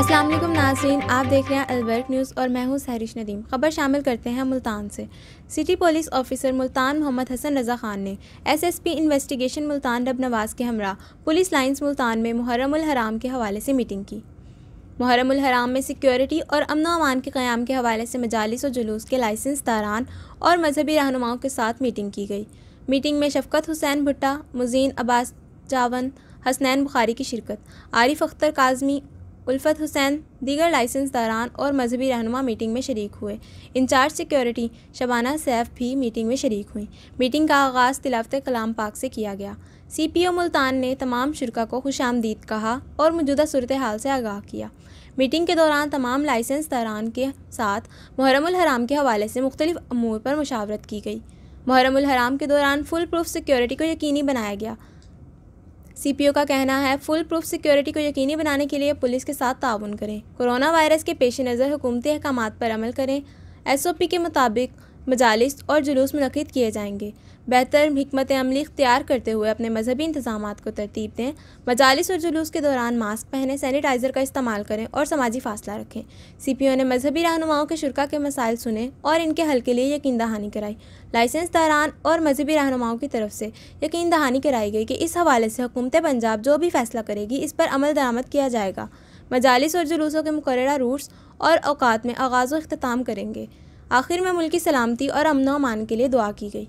अस्सलाम वालेकुम नाजरीन, आप देख रहे हैं अल्बर्ट न्यूज़ और मैं हूँ सहरिश नदीम। खबर शामिल करते हैं मुल्तान से। City police officer Multan Mohammad Hasan Raza Khan ने। एसएसपी इन्वेस्टिगेशन मुल्तान रब नवाज़ के हमरा। पुलिस लाइंस मुल्तान में मुहर्रमुल हराम के हवाले से मीटिंग की। मुहर्रमुल हराम में सिक्योरिटी और अमन अमान के क़्याम के हवाले से मजालिस और जुलूस के लाइसेंस दारान और मजहबी रहनुमाओं के साथ मीटिंग की गई। मीटिंग में शफकत हुसैन भुट्टा, मुजीन अब्बास जावन, हसनैन बुखारी की शिरकत। आरिफ अख्तर काजमी उल्फत हुसैन दीगर लाइसेंस दारान और मजहबी रहनुमा मीटिंग में शरीक हुए। इंचार्ज सिक्योरिटी शबाना सैफ भी मीटिंग में शरीक हुई। मीटिंग का आगाज़ तिलावत कलाम पाक से किया गया। सी पी ओ मुल्तान ने तमाम शुरा को खुश आमदीद कहा और मौजूदा सूरत हाल से आगाह किया। मीटिंग के दौरान तमाम लाइसेंस दारान के साथ मुहरमुल हराम के हवाले से मुख्तलिफ़ अमूर पर मुशावरत की गई। मुहरमुल हराम के दौरान फुल प्रूफ सिक्योरिटी को यकीनी बनाया गया। सीपीओ का कहना है, फुल प्रूफ सिक्योरिटी को यकीनी बनाने के लिए पुलिस के साथ ताउन करें। कोरोना वायरस के पेश नज़र हुकूमती अहकाम पर अमल करें। एसओपी के मुताबिक मजालिस और जुलूस मनद किए जाएँगे। बेहतर हमत अमली इख्तियार करते हुए अपने मजहबी इंतज़ाम को तरतीब दें। मजालस और जुलूस के दौरान मास्क पहने, सैनिटाइज़र का इस्तेमाल करें और समाजी फासला रखें। सी पी ओ ने मजहबी रहनुमाओं के शुरा के मसाइल सुने और इनके हल के लिए यकीन दहानी कराई। लाइसेंस दारान और मजहबी रहनुमाओं की तरफ़ से यकीन दहानी कराई गई कि इस हवाले से हुकूमत पंजाब जो भी फैसला करेगी, इस पर अमल दरामद किया जाएगा। मजालस और जुलूसों के मुकर रूट्स और अवकात में आगाज़ अख्ताम करेंगे। आखिर में मुल्क की सलामती और अमन अमान के लिए दुआ की गई।